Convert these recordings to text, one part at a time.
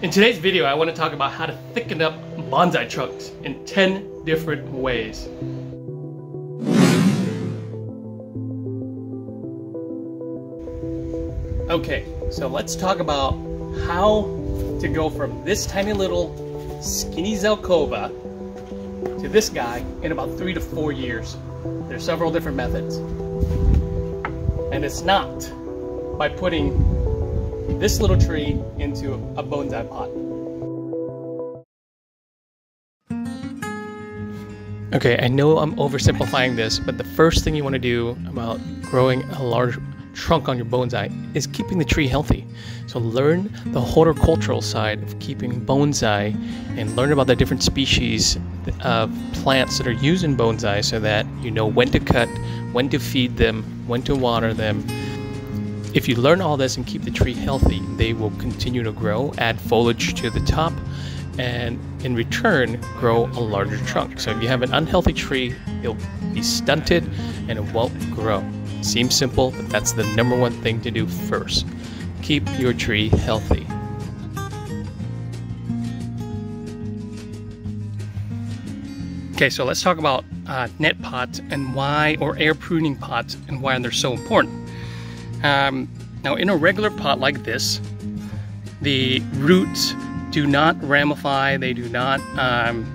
In today's video, I want to talk about how to thicken up bonsai trunks in 10 different ways. Okay, so let's talk about how to go from this tiny little skinny Zelkova to this guy in about three to four years. There's several different methods. And it's not by putting this little tree into a bonsai pot. Okay, I know I'm oversimplifying this, but the first thing you want to do about growing a large trunk on your bonsai is keeping the tree healthy. So learn the horticultural side of keeping bonsai and learn about the different species of plants that are used in bonsai so that you know when to cut, when to feed them, when to water them, if you learn all this and keep the tree healthy, they will continue to grow, add foliage to the top, and in return, grow a larger trunk. So if you have an unhealthy tree, it'll be stunted and it won't grow. Seems simple, but that's the number one thing to do first. Keep your tree healthy. Okay, so let's talk about uh, net pots and why, or air pruning pots, and why they're so important. Um, now in a regular pot like this, the roots do not ramify, they do not um,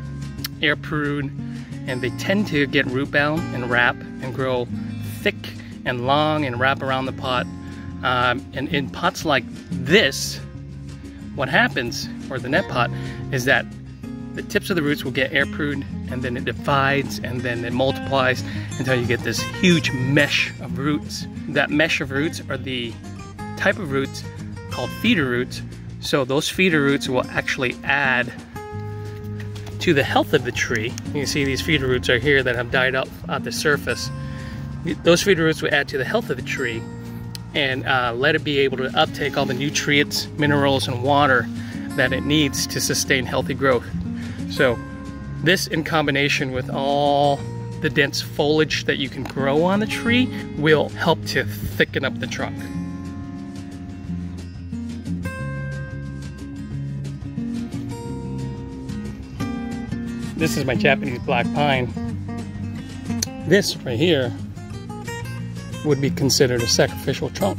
air prune, and they tend to get root bound and wrap and grow thick and long and wrap around the pot. Um, and in pots like this, what happens, or the net pot, is that the tips of the roots will get air pruned and then it divides and then it multiplies until you get this huge mesh of roots. That mesh of roots are the type of roots called feeder roots. So those feeder roots will actually add to the health of the tree. You can see these feeder roots are here that have died up at the surface. Those feeder roots will add to the health of the tree and uh, let it be able to uptake all the nutrients, minerals, and water that it needs to sustain healthy growth. So this in combination with all the dense foliage that you can grow on the tree will help to thicken up the trunk. This is my Japanese black pine. This right here would be considered a sacrificial trunk.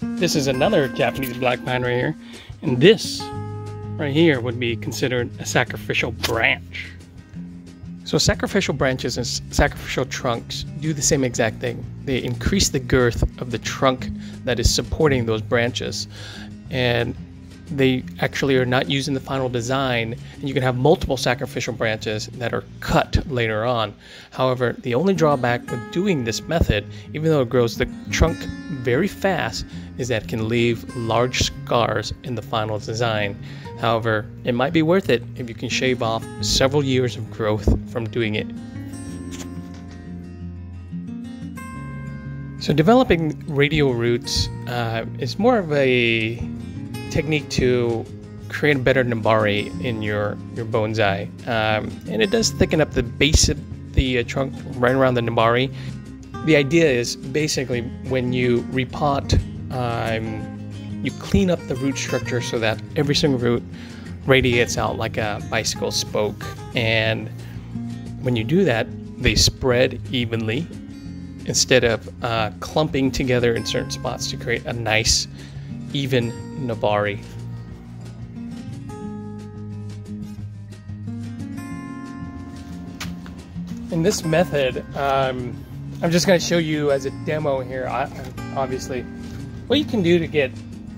This is another Japanese black pine right here. And this right here would be considered a sacrificial branch. So sacrificial branches and sacrificial trunks do the same exact thing. They increase the girth of the trunk that is supporting those branches. And they actually are not used in the final design and you can have multiple sacrificial branches that are cut later on. However, the only drawback with doing this method, even though it grows the trunk very fast, is that can leave large scars in the final design. However, it might be worth it if you can shave off several years of growth from doing it. So developing radial roots uh, is more of a technique to create a better nebari in your your bonsai, um, and it does thicken up the base of the uh, trunk right around the nebari. The idea is basically when you repot, um, you clean up the root structure so that every single root radiates out like a bicycle spoke, and when you do that, they spread evenly instead of uh, clumping together in certain spots to create a nice even Nebari. In this method, um, I'm just going to show you as a demo here, obviously, what you can do to get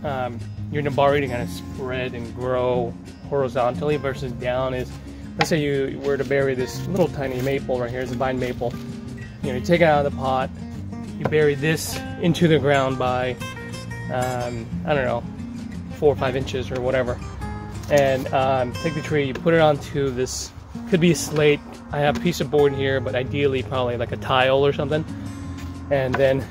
um, your Nebari to kind of spread and grow horizontally versus down is, let's say you were to bury this little tiny maple right here, it's a vine maple. You know, you take it out of the pot, you bury this into the ground by um, I don't know, four or five inches or whatever. And um, take the tree, you put it onto this, could be a slate. I have a piece of board here, but ideally probably like a tile or something. And then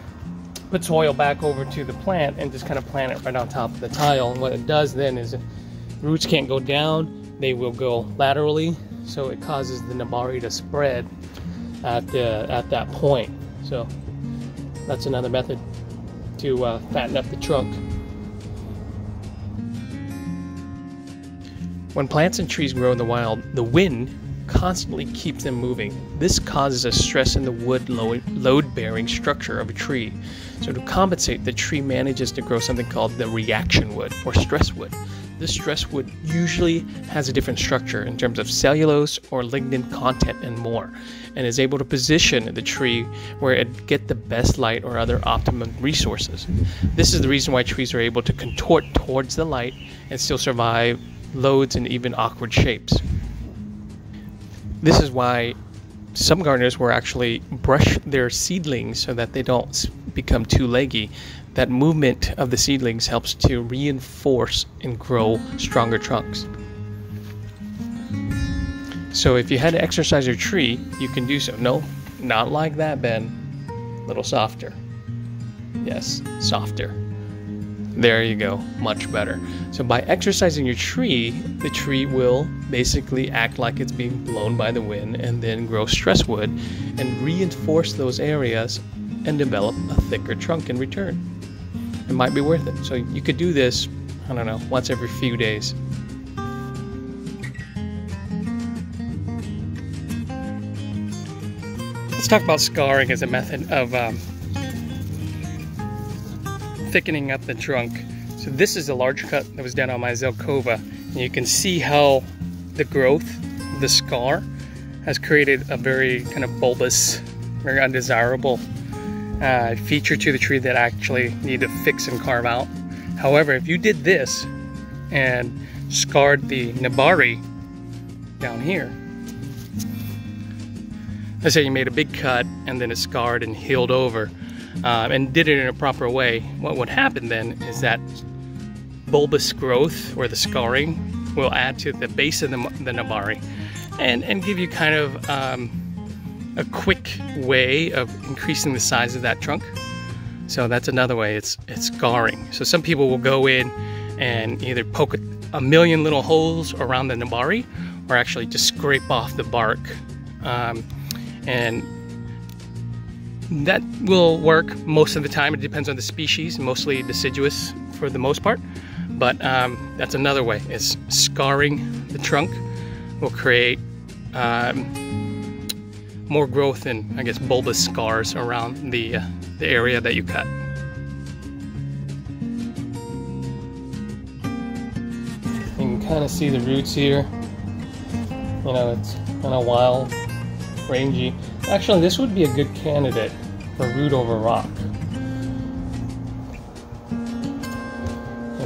put soil back over to the plant and just kind of plant it right on top of the tile. And what it does then is roots can't go down, they will go laterally. So it causes the nebari to spread at, the, at that point. So that's another method. to uh, fatten up the trunk. When plants and trees grow in the wild, the wind constantly keeps them moving. This causes a stress in the wood load bearing structure of a tree. So, to compensate, the tree manages to grow something called the reaction wood or stress wood. This stress wood usually has a different structure in terms of cellulose or lignin content and more, and is able to position the tree where it get the best light or other optimum resources. This is the reason why trees are able to contort towards the light and still survive loads and even awkward shapes. This is why some gardeners will actually brush their seedlings so that they don't become too leggy. That movement of the seedlings helps to reinforce and grow stronger trunks. So if you had to exercise your tree, you can do so. No, not like that, Ben. A little softer. Yes, softer. There you go, much better. So by exercising your tree, the tree will basically act like it's being blown by the wind and then grow stress wood and reinforce those areas and develop a thicker trunk in return. It might be worth it. So you could do this, I don't know, once every few days. Let's talk about scarring as a method of um, thickening up the trunk. So this is a large cut that was done on my Zelkova. And you can see how the growth, the scar, has created a very kind of bulbous, very undesirable uh, feature to the tree that I actually need to fix and carve out. However, if you did this and scarred the nebari down here, let's say you made a big cut and then it scarred and healed over, um, and did it in a proper way, what would happen then is that bulbous growth or the scarring will add to the base of the, the Nebari and, and give you kind of um, a quick way of increasing the size of that trunk. So that's another way, it's, it's scarring. So some people will go in and either poke a, a million little holes around the Nebari or actually just scrape off the bark. Um, and that will work most of the time. It depends on the species, mostly deciduous for the most part. But um, that's another way, is scarring the trunk will create um, more growth and I guess bulbous scars around the, uh, the area that you cut. You can kind of see the roots here. You know, it's kind of wild, rangy. Actually, this would be a good candidate for root over rock.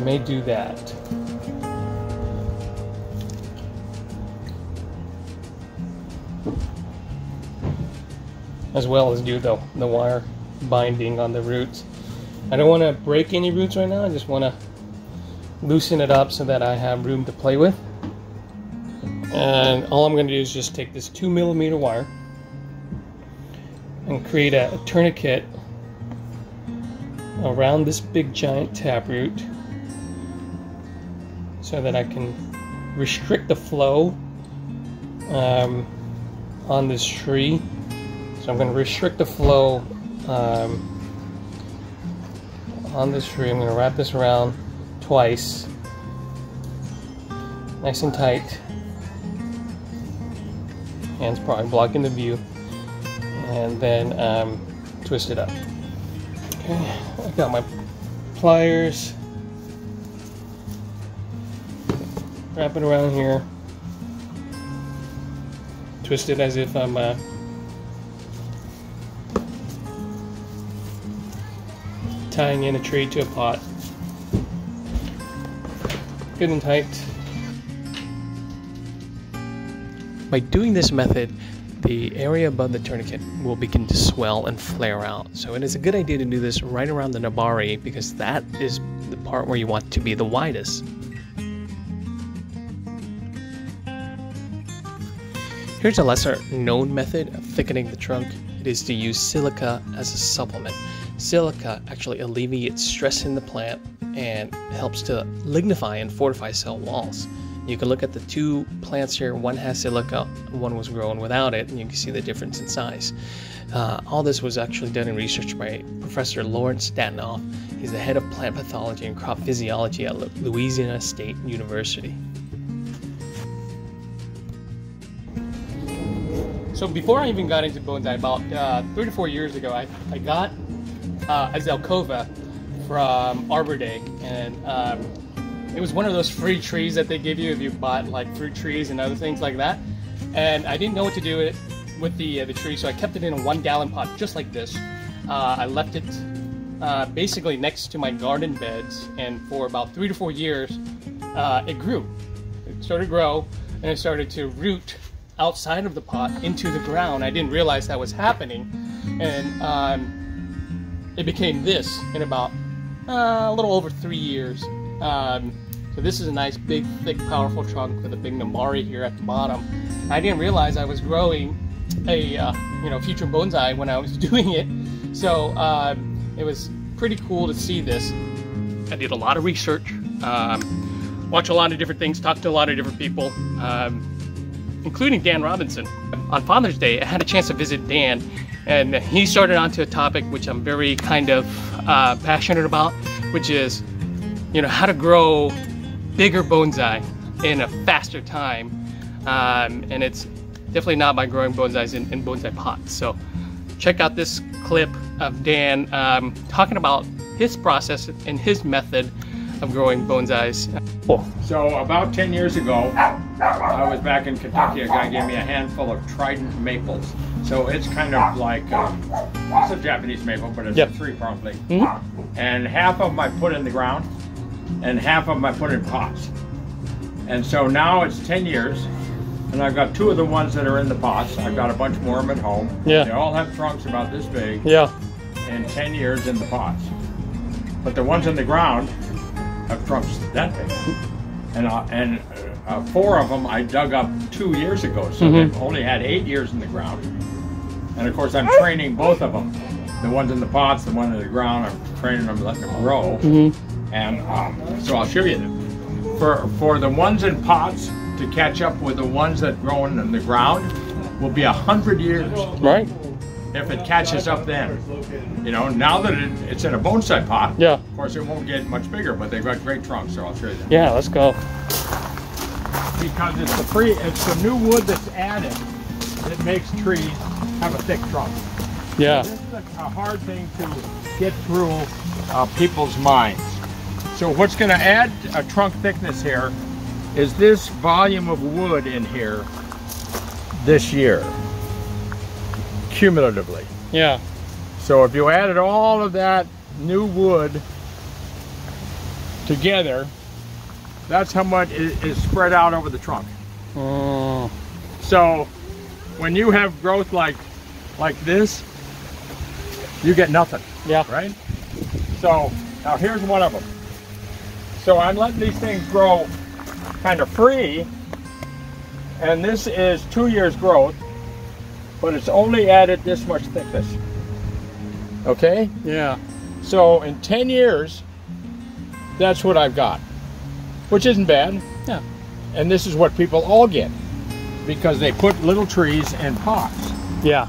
May do that. As well as do the, the wire binding on the roots. I don't want to break any roots right now, I just want to loosen it up so that I have room to play with. And all I'm going to do is just take this 2 millimeter wire and create a, a tourniquet around this big giant taproot so that I can restrict the flow um, on this tree. So I'm going to restrict the flow um, on this tree. I'm going to wrap this around twice, nice and tight. Hands probably blocking the view and then um, twist it up. Okay, I got my pliers. Wrap it around here. Twist it as if I'm uh, tying in a tree to a pot. Good and tight. By doing this method, the area above the tourniquet will begin to swell and flare out. So it is a good idea to do this right around the nebari because that is the part where you want to be the widest. Here's a lesser known method of thickening the trunk. It is to use silica as a supplement. Silica actually alleviates stress in the plant and helps to lignify and fortify cell walls. You can look at the two plants here. One has silica, one was grown without it, and you can see the difference in size. Uh, all this was actually done in research by Professor Lawrence Datnoff He's the head of plant pathology and crop physiology at Louisiana State University. So before I even got into bonsai, about uh, three to four years ago, I, I got uh, a Zelkova from Arbor Day, and um, it was one of those free trees that they give you if you bought like fruit trees and other things like that. And I didn't know what to do with, it, with the uh, the tree, so I kept it in a one gallon pot just like this. Uh, I left it uh, basically next to my garden beds, and for about three to four years, uh, it grew. It started to grow, and it started to root outside of the pot into the ground. I didn't realize that was happening, and um, it became this in about uh, a little over three years. Um, so this is a nice, big, thick, powerful trunk with a big Nebari here at the bottom. I didn't realize I was growing a uh, you know future bonsai when I was doing it, so um, it was pretty cool to see this. I did a lot of research, um, watch a lot of different things, talk to a lot of different people. Um, including Dan Robinson. On Father's Day, I had a chance to visit Dan, and he started onto a topic which I'm very kind of uh, passionate about, which is, you know, how to grow bigger bonsai in a faster time. Um, and it's definitely not by growing bonsais in, in, bonsai pots. So check out this clip of Dan um, talking about his process and his method of growing bonsais. Cool. So about 10 years ago, I was back in Kentucky. A guy gave me a handful of Trident maples. So it's kind of like, um, it's a Japanese maple, but it's yep. a three prong Mm -hmm. And half of them I put in the ground, and half of them I put in pots. And so now it's 10 years, and I've got two of the ones that are in the pots. I've got a bunch more of them at home. Yeah. They all have trunks about this big. Yeah. And 10 years in the pots. But the ones in the ground, trunks that big. And, uh, and uh, four of them I dug up two years ago, so mm -hmm. they've only had eight years in the ground. And of course, I'm training both of them. The ones in the pots, the one in the ground, I'm training them, letting them grow. Mm -hmm. And um, so I'll show you them. For, for the ones in pots to catch up with the ones that grow in the ground will be a hundred years. Right if it catches up then. You know, now that it, it's in a bonsai pot, yeah. of course it won't get much bigger, but they've got great trunks, so I'll show you them. Yeah, let's go. Because it's the free, it's the new wood that's added that makes trees have a thick trunk. Yeah. So this is a, a, hard thing to get through uh, people's minds. So what's going to add a trunk thickness here is this volume of wood in here this year cumulatively. Yeah. So if you added all of that new wood together, that's how much is spread out over the trunk. Oh. So when you have growth like like this, you get nothing. Yeah. Right? So now here's one of them. So I'm letting these things grow kind of free. And this is two years growth but it's only added this much thickness. Okay? Yeah. So in 10 years, that's what I've got, which isn't bad. Yeah. And this is what people all get because they put little trees in pots. Yeah.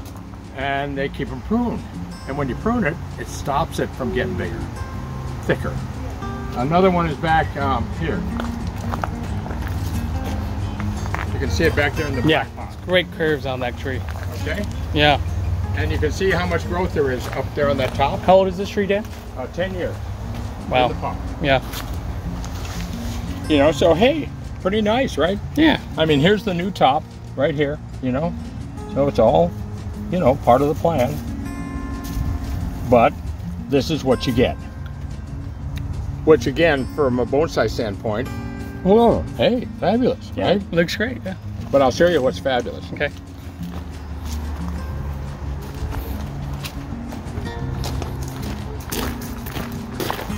And they keep them pruned. And when you prune it, it stops it from getting bigger, thicker. Another one is back um, here. You can see it back there in the back. yeah, great curves on that tree. Okay? Yeah. And you can see how much growth there is up there on that top. How old is this tree, Dan? Uh, 10 years. Wow. Yeah. You know, so hey, pretty nice, right? Yeah. I mean, here's the new top right here, you know. So it's all, you know, part of the plan. But this is what you get. Which again, from a bonsai standpoint, oh, hey, fabulous, yeah, right? Looks great, yeah. But I'll show you what's fabulous. Okay.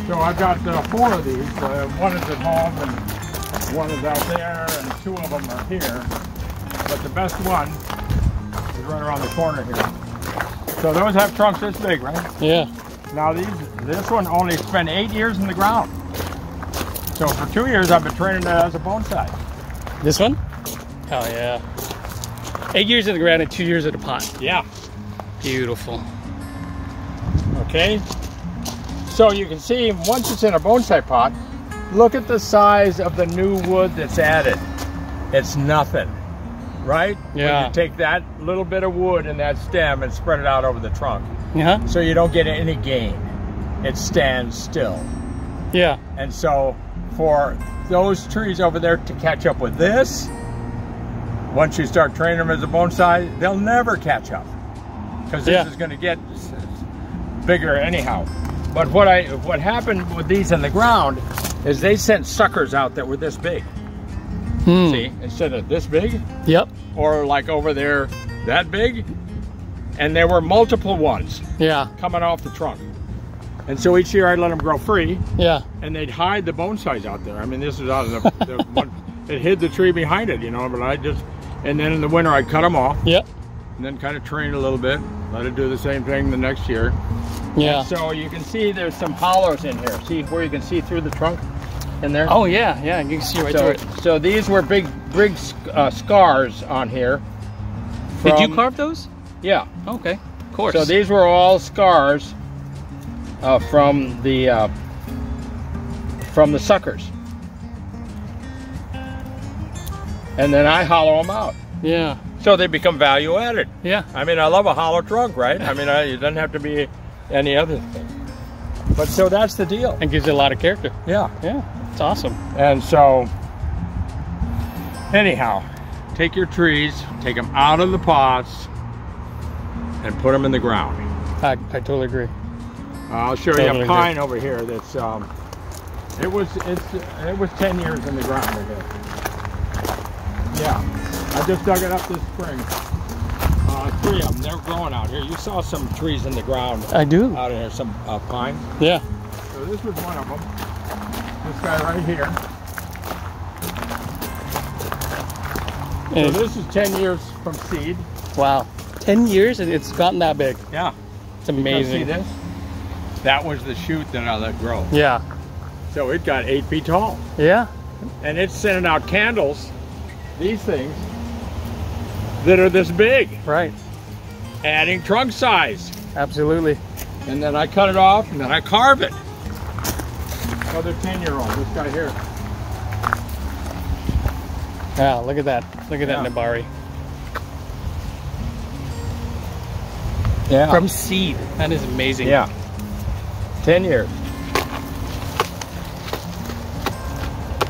So I've got uh, four of these. Uh, one is at home and one is out there and two of them are here. But the best one is right around the corner here. So those have trunks this big, right? Yeah. Now these, this one only spent eight years in the ground. So for two years I've been training it as a bonsai. This one? Hell yeah. Eight years in the ground and two years at a pot. Yeah. Beautiful. Okay. So you can see once it's in a bonsai pot, look at the size of the new wood that's added. It's nothing, right? Yeah. When you take that little bit of wood in that stem and spread it out over the trunk. Yeah. So you don't get any gain. It stands still. Yeah. And so for those trees over there to catch up with this, once you start training them as a bonsai, they'll never catch up. Because this Yeah. is going to get bigger anyhow. But what I what happened with these in the ground is they sent suckers out that were this big. Hmm. See, instead of this big, Yep. or like over there that big, and there were multiple ones Yeah. coming off the trunk. And so each year I let them grow free, Yeah. and they'd hide the bonsai out there. I mean, this is out of the, the one, it hid the tree behind it, you know. But I just, and then in the winter I'd cut them off, Yep. and then kind of train a little bit, let it do the same thing the next year. Yeah. So you can see there's some hollows in here. See where you can see through the trunk in there. Oh yeah. Yeah. You can see right so, through it. so these were big, big uh, scars on here. Did you carve those? Yeah. Okay. Of course. So these were all scars uh, from the uh, from the suckers, and then I hollow them out, Yeah. So they become value added. Yeah. I mean, I love a hollow trunk, right? I mean, I, it doesn't have to be any other thing. But so that's the deal. And gives it a lot of character. Yeah. Yeah. It's awesome. And so, anyhow, take your trees, take them out of the pots, and put them in the ground. I, I totally agree. I'll show Totally you a pine over here. That's um, it was it's it was ten years in the ground. Yeah, I just dug it up this spring. Uh, three of them. They're growing out here. You saw some trees in the ground I do. out here, some uh, pine. Yeah. So this was one of them. This guy right here. So And- this is ten years from seed. wow. Ten years and it's gotten that big. Yeah. It's amazing. See this? That was the shoot that I let grow. Yeah. So it got eight feet tall. Yeah. and it's sending out candles, these things, that are this big, Right. adding trunk size. Absolutely. And then I cut it off and then I carve it. Another 10 year old, this guy here. Yeah. Look at that. Look at Yeah. that Nebari. Yeah. From seed. That is amazing. yeah. 10 years.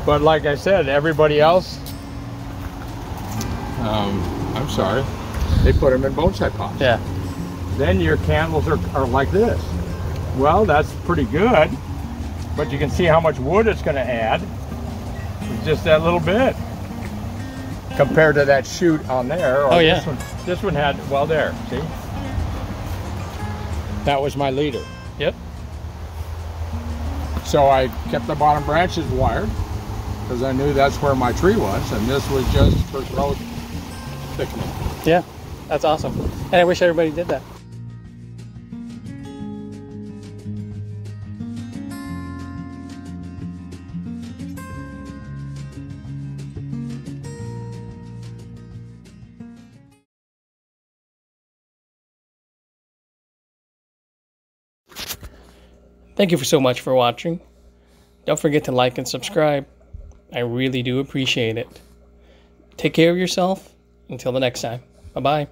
But like I said, everybody else, um, I'm sorry, they put them in bonsai pots. Yeah. then your candles are, are like this. Well, that's pretty good, but you can see how much wood it's going to add. It's just that little bit compared to that shoot on there. or Oh, yeah. This one, this one had, well, there, see? That was my leader. Yep. So I kept the bottom branches wired because I knew that's where my tree was, and this was just for growth thickening. Yeah. That's awesome. And I wish everybody did that. Thank you for so much for watching. Don't forget to like and subscribe. I really do appreciate it. Take care of yourself. Until the next time. Bye bye.